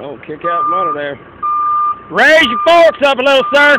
Don't kick out motor there. Raise your forks up a little, sir.